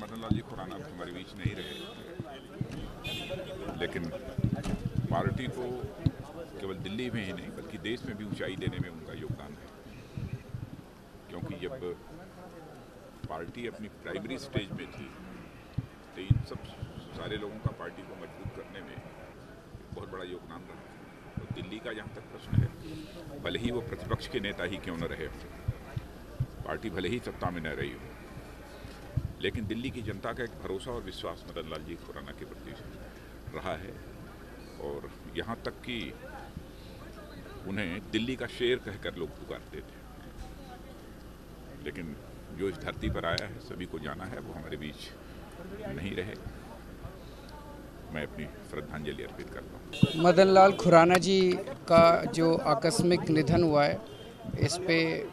मदन लाल जी खुराना अब हमारे बीच नहीं रहे। लेकिन पार्टी को केवल दिल्ली में ही नहीं, बल्कि देश में भी ऊंचाई देने में उनका योगदान है। क्योंकि जब पार्टी अपनी प्राइमरी स्टेज में थी तो इन सब सारे लोगों का पार्टी को मज़बूत करने में बहुत बड़ा योगदान रहा। तो दिल्ली का जहाँ तक प्रश्न है, भले ही वो प्रतिपक्ष के नेता ही क्यों न रहे पार्टी भले ही सत्ता में न रही हो लेकिन दिल्ली की जनता का एक भरोसा और विश्वास मदन लाल जी खुराना के प्रति रहा है। और यहाँ तक कि उन्हें दिल्ली का शेर कहकर लोग पुकारते थे। लेकिन जो इस धरती पर आया है, सभी को जाना है, वो हमारे बीच नहीं रहे। मैं अपनी श्रद्धांजलि अर्पित करता हूँ। मदन लाल खुराना जी का जो आकस्मिक निधन हुआ है, इस पे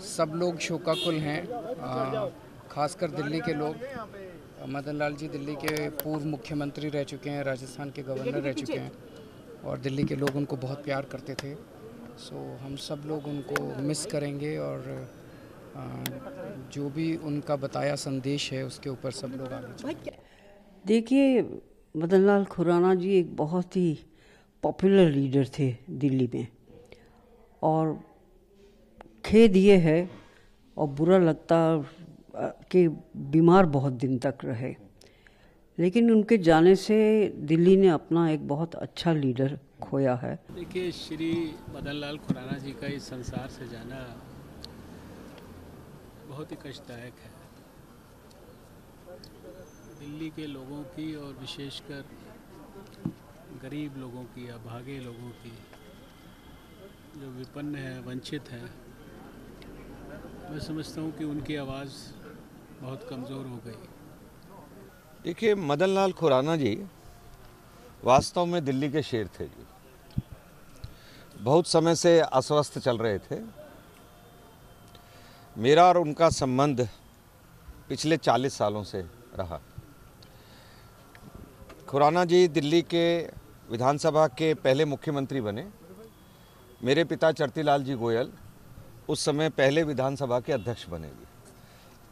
सब लोग शोकाकुल हैं। खासकर दिल्ली के लोग, मदन लाल जी दिल्ली के पूर्व मुख्यमंत्री रह चुके हैं, राजस्थान के गवर्नर रह चुके हैं और दिल्ली के लोग उनको बहुत प्यार करते थे। सो हम सब लोग उनको मिस करेंगे और जो भी उनका बताया संदेश है, उसके ऊपर सब लोग आगे देखिए, मदन लाल खुराना जी एक बहुत ही पॉपुलर लीडर थे दिल्ली में। और खेद ये है, और बुरा लगता कि बीमार बहुत दिन तक रहे। लेकिन उनके जाने से दिल्ली ने अपना एक बहुत अच्छा लीडर खोया है। देखिए, श्री मदन लाल खुराना जी का इस संसार से जाना बहुत ही कष्टदायक है। दिल्ली के लोगों की और विशेषकर गरीब लोगों की, अभागे लोगों की जो विपन्न है, वंचित है, मैं समझता हूँ कि उनकी आवाज़ बहुत कमज़ोर हो गई। देखिए मदन लाल खुराना जी वास्तव में दिल्ली के शेर थे जी। बहुत समय से अस्वस्थ चल रहे थे। मेरा और उनका संबंध पिछले 40 सालों से रहा। खुराना जी दिल्ली के विधानसभा के पहले मुख्यमंत्री बने। मेरे पिता चरतीलाल जी गोयल उस समय पहले विधानसभा के अध्यक्ष बने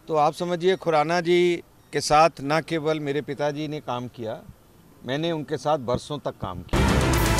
तो आप समझिए, खुराना जी के साथ न केवल मेरे पिताजी ने काम किया, मैंने उनके साथ बरसों तक काम किया।